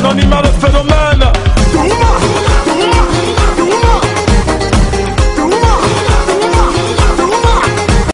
anonymat le phénomène.